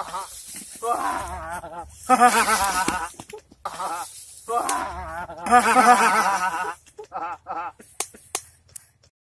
わ